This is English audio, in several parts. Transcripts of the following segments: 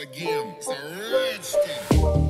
not a game, it's a rich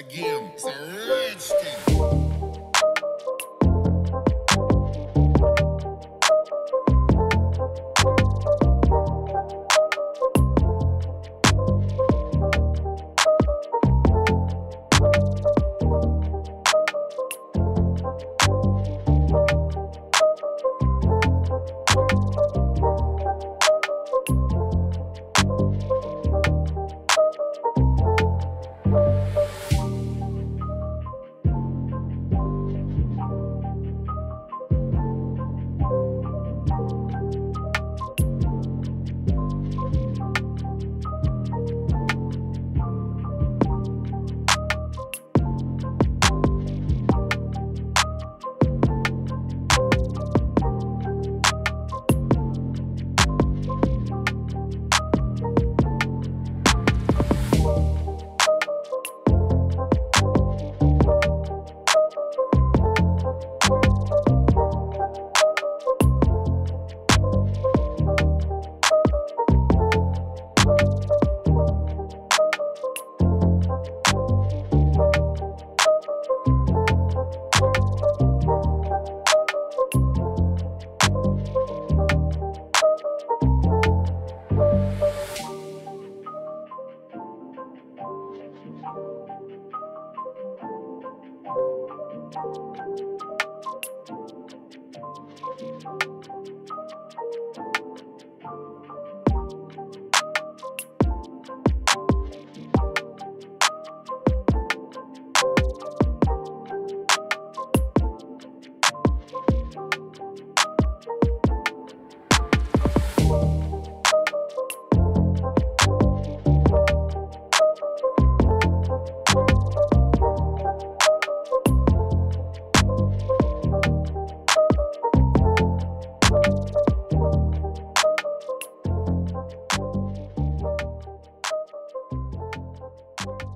Again. It's a rich. you